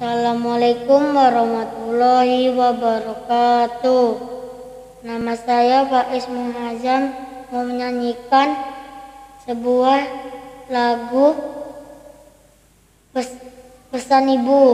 Assalamualaikum warahmatullahi wabarakatuh. Nama saya Faiz Muhazam mau menyanyikan sebuah lagu pes pesan ibu.